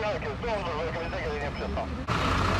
bekliyor herkes. Doğrudur. Bölgemize geleni yapacağız.